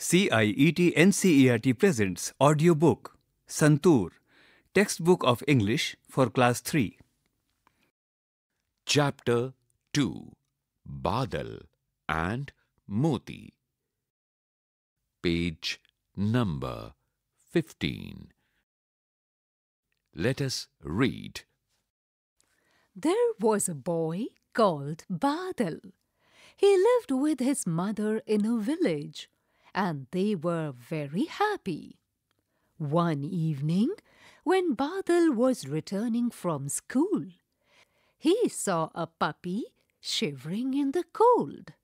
CIET NCERT presents audiobook Santoor Textbook of English for Class 3 Chapter 2 Badal and Moti Page number 15 Let us read. There was a boy called Badal. He lived with his mother in a village, and they were very happy. One evening, when Badal was returning from school, he saw a puppy shivering in the cold.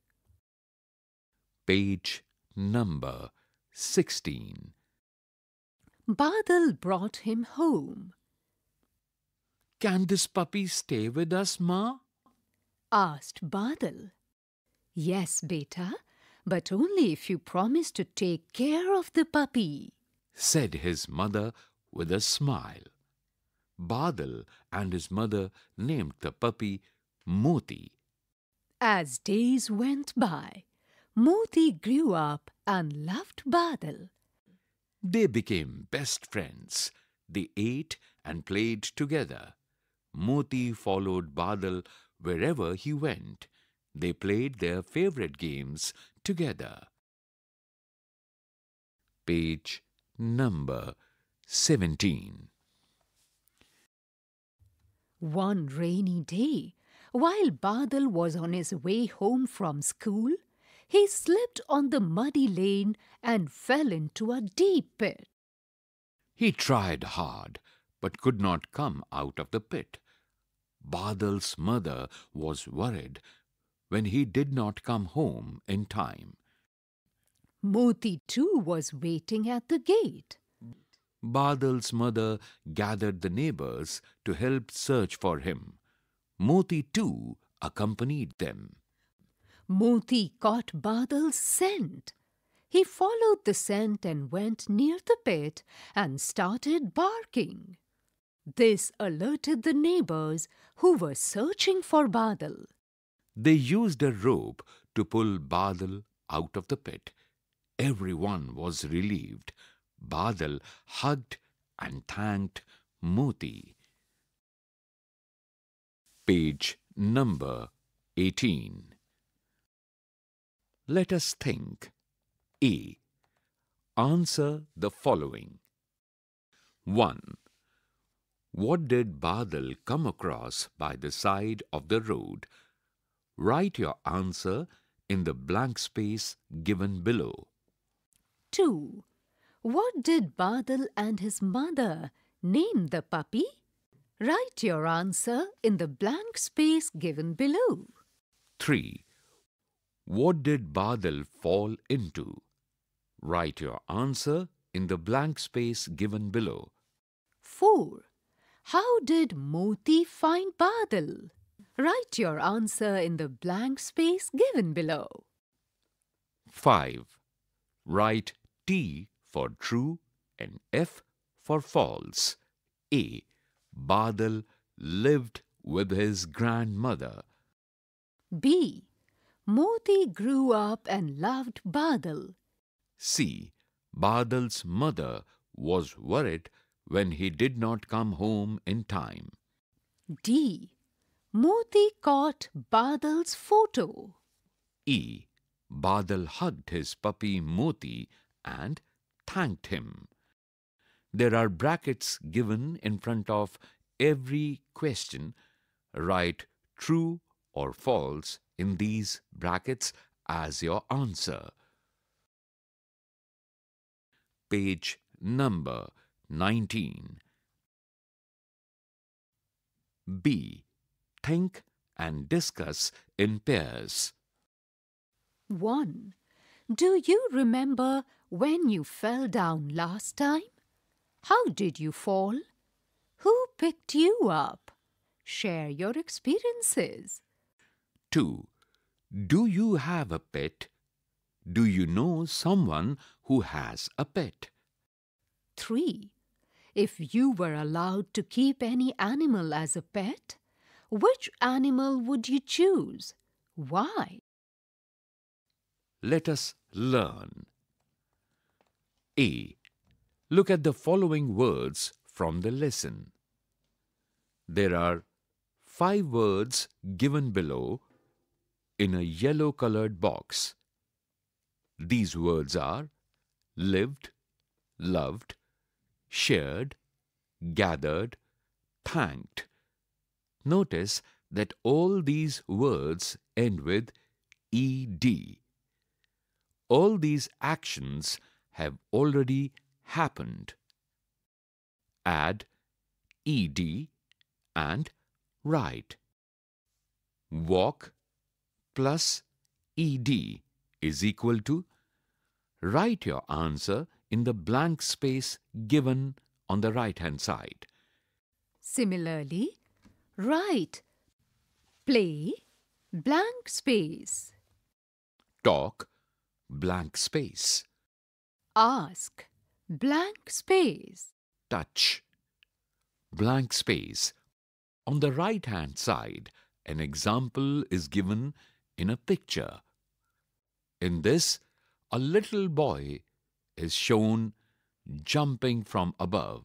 Page number 16 Badal brought him home. Can this puppy stay with us, Ma? asked Badal. Yes, beta, but only if you promise to take care of the puppy. said his mother with a smile. Badal and his mother named the puppy Moti. As days went by, Moti grew up and loved Badal. They became best friends. They ate and played together. Moti followed Badal wherever he went. They played their favorite games together. Page number 17. One rainy day, while Badal was on his way home from school, he slipped on the muddy lane and fell into a deep pit. He tried hard, but could not come out of the pit. Badal's mother was worried when he did not come home in time. Moti too was waiting at the gate. Badal's mother gathered the neighbors to help search for him. Moti too accompanied them. Moti caught Badal's scent. He followed the scent and went near the pit and started barking. This alerted the neighbors who were searching for Badal. They used a rope to pull Badal out of the pit. Everyone was relieved. Badal hugged and thanked Moti. Page number 18. Let us think. A. Answer the following. 1. What did Badal come across by the side of the road? Write your answer in the blank space given below. 2. What did Badal and his mother name the puppy? Write your answer in the blank space given below. 3. What did Badal fall into? Write your answer in the blank space given below. 4. How did Moti find Badal? Write your answer in the blank space given below. 5. Write T for true and F for false. A. Badal lived with his grandmother. B. Moti grew up and loved Badal. C. Badal's mother was worried when he did not come home in time. D. Moti caught Badal's photo. E. Badal hugged his puppy Moti and thanked him. There are brackets given in front of every question. Write true or false in these brackets as your answer. Page number 19. B. Think and discuss in pairs. 1. Do you remember when you fell down last time? How did you fall? Who picked you up? Share your experiences. 2. Do you have a pet? Do you know someone who has a pet? 3. If you were allowed to keep any animal as a pet, which animal would you choose? Why? Let us learn. A. Look at the following words from the lesson. There are five words given below in a yellow colored box. These words are lived, loved, shared, gathered, thanked. Notice that all these words end with ed. All these actions have already happened. Add ed and write. Walk plus ed is equal to Write your answer in the blank space given on the right hand side. Similarly, write play blank space, Talk blank space. ask blank space, Touch blank space. On the right hand side, an example is given in a picture. In this, a little boy is shown jumping from above,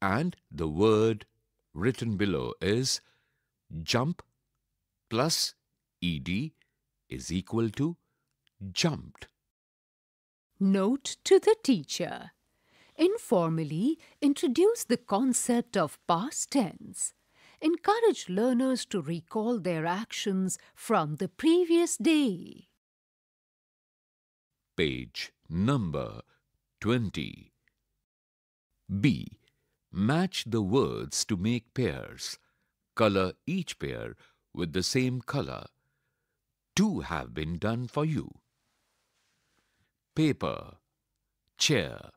and the word written below is jump plus ed is equal to jumped. Note to the teacher. Informally introduce the concept of past tense. Encourage learners to recall their actions from the previous day. Page number 20. B. Match the words to make pairs. Color each pair with the same color. Two have been done for you. Paper, chair,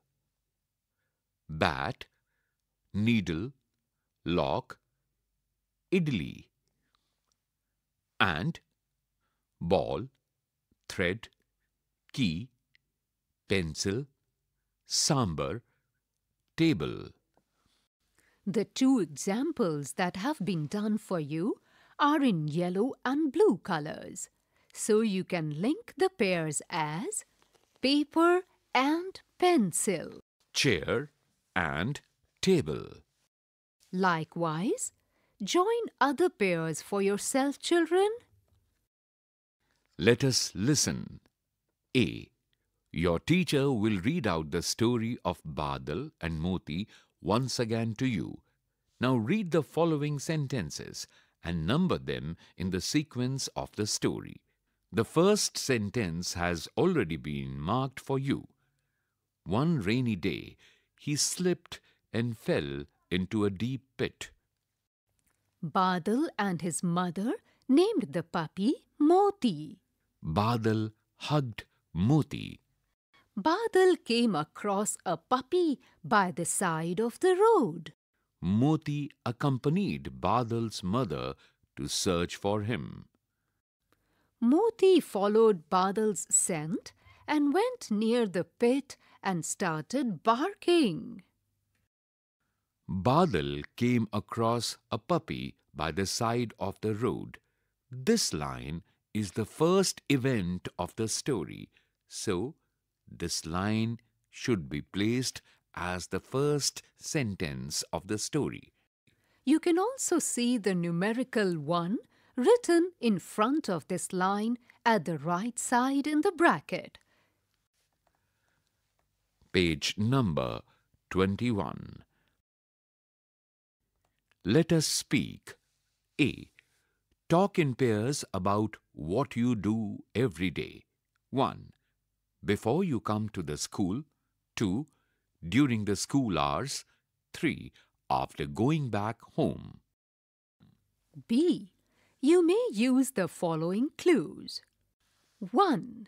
bat, needle, lock, idli, and ball, thread, key, pencil, sambar, table. The two examples that have been done for you are in yellow and blue colors, so you can link the pairs as paper and pencil. chair and table. Likewise, join other pairs for yourself, children. Let us listen. A. Your teacher will read out the story of Badal and Moti once again to you. Now read the following sentences and number them in the sequence of the story. The first sentence has already been marked for you. One rainy day, he slipped and fell into a deep pit. Badal and his mother named the puppy Moti. Badal hugged Moti. Badal came across a puppy by the side of the road. Moti accompanied Badal's mother to search for him. Moti followed Badal's scent and went near the pit and started barking. Badal came across a puppy by the side of the road. This line is the first event of the story, so this line should be placed as the first sentence of the story. You can also see the numerical 1 written in front of this line at the right side in the bracket. Page number 21. Let us speak. A. Talk in pairs about what you do every day. 1. Before you come to the school. 2. During the school hours. 3. After going back home. B. You may use the following clues. 1.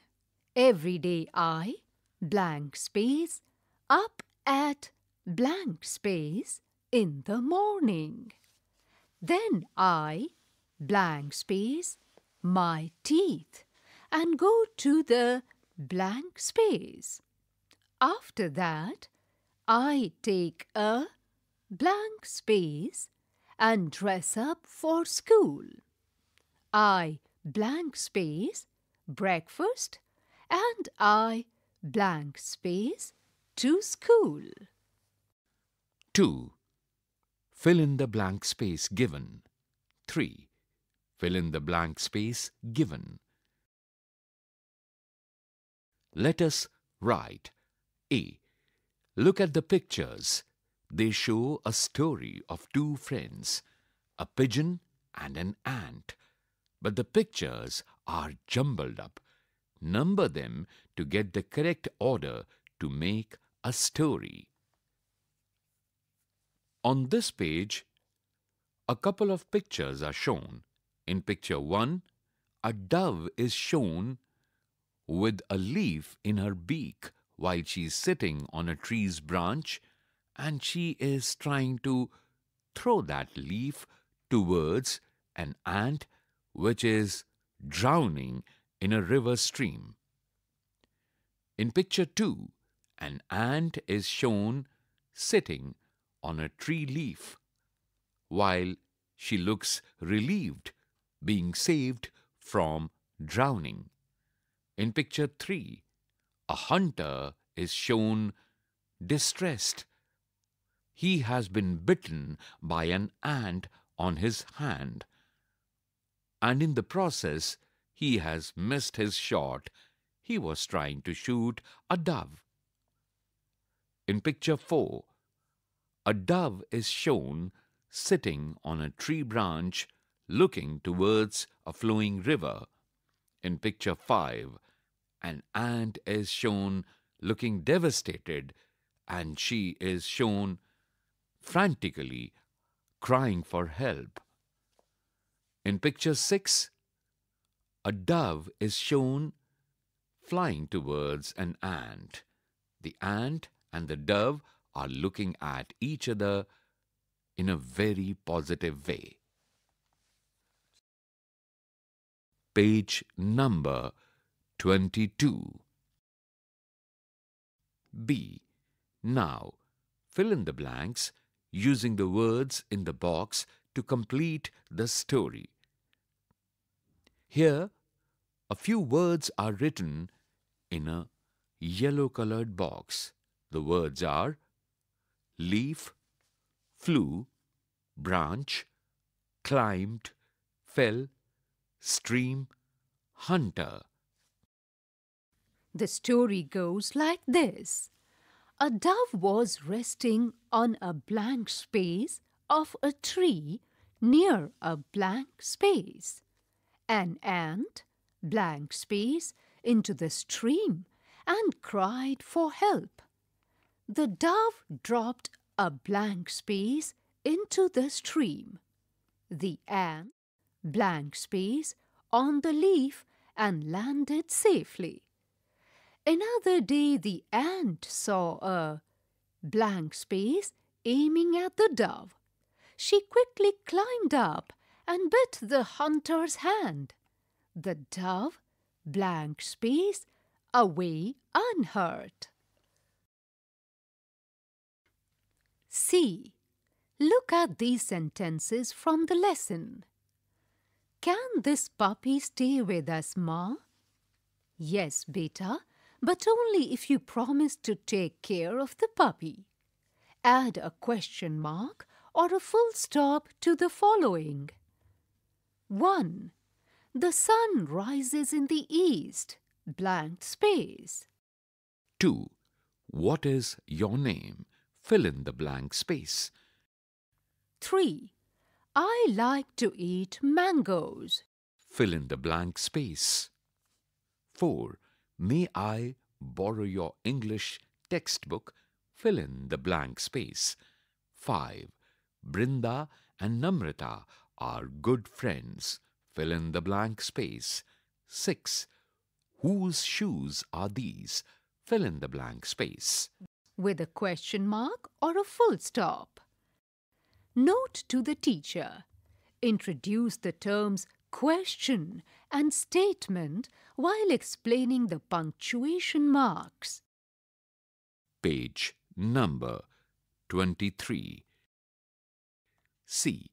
Every day I, blank space, up at blank space in the morning. Then I, blank space, my teeth and go to the blank space. After that, I take a blank space and dress up for school. I blank space breakfast and I blank space to school. 2. Fill in the blank space given. 3. Fill in the blank space given. Let us write A. Look at the pictures. They show a story of two friends, a pigeon and an ant. But the pictures are jumbled up. Number them to get the correct order to make a story. On this page, a couple of pictures are shown. In picture 1, a dove is shown with a leaf in her beak while she is sitting on a tree's branch and she is trying to throw that leaf towards an ant which is drowning in a river stream. In picture 2, an ant is shown sitting on a tree leaf while she looks relieved, being saved from drowning. In picture 3, a hunter is shown distressed. He has been bitten by an ant on his hand, and in the process, he has missed his shot. He was trying to shoot a dove. In picture 4, a dove is shown sitting on a tree branch looking towards a flowing river. In picture 5, an ant is shown looking devastated and she is shown frantically crying for help. In picture 6, a dove is shown flying towards an ant. The ant and the dove are looking at each other in a very positive way. Page number 22. B. Now, fill in the blanks using the words in the box to complete the story. Here, a few words are written in a yellow colored box. The words are leaf, flew, branch, climbed, fell, stream, hunter. The story goes like this. A dove was resting on a blank space of a tree near a blank space. An ant, blank space, into the stream and cried for help. The dove dropped a blank space into the stream. The ant, blank space, on the leaf and landed safely. Another day the ant saw a blank space aiming at the dove. She quickly climbed up and bit the hunter's hand. The dove, blank space, away unhurt. C. Look at these sentences from the lesson. Can this puppy stay with us, Ma? Yes, beta, but only if you promise to take care of the puppy. Add a question mark or a full stop to the following. 1. The sun rises in the east. Blank space. 2. What is your name? Fill in the blank space. 3. I like to eat mangoes. Fill in the blank space. 4. May I borrow your English textbook? Fill in the blank space. 5. Brinda and Namrata are good friends. Fill in the blank space. 6. Whose shoes are these? Fill in the blank space. With a question mark or a full stop. Note to the teacher. Introduce the terms question and statement while explaining the punctuation marks. Page number 23. C.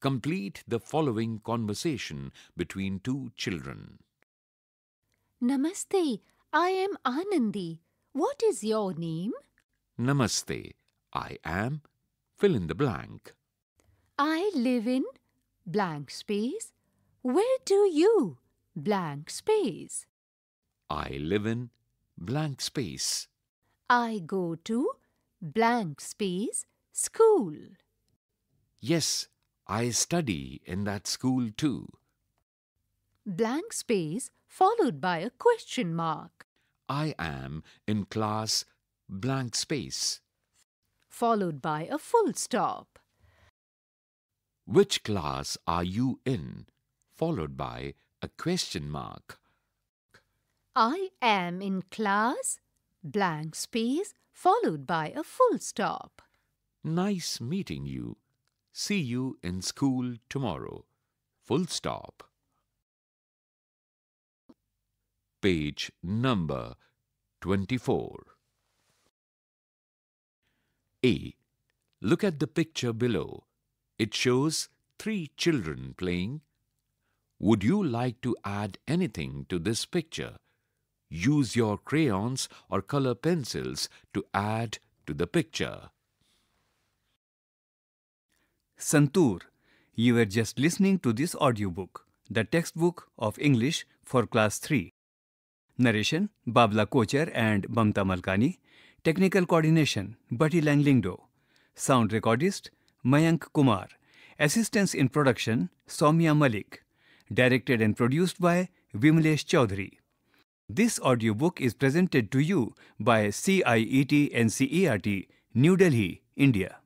Complete the following conversation between two children. Namaste, I am Anandi. What is your name? Namaste. I am fill in the blank. I live in blank space. Where do you blank space? I live in blank space. I go to blank space school. Yes, I study in that school too. Blank space followed by a question mark. I am in class blank space. Followed by a full stop. Which class are you in? Followed by a question mark. I am in class blank space followed by a full stop. Nice meeting you. See you in school tomorrow. Full stop. Page number 24. A. Look at the picture below. It shows three children playing. Would you like to add anything to this picture? Use your crayons or color pencils to add to the picture. Santoor, you were just listening to this audiobook, the textbook of English for class 3. Narration Babla Kocher and Mamta Malkani. Technical coordination Bati Langlingdo. Sound recordist Mayank Kumar. Assistance in production Soumya Malik. Directed and produced by Vimlesh Chaudhary. This audiobook is presented to you by CIET NCERT, New Delhi, India.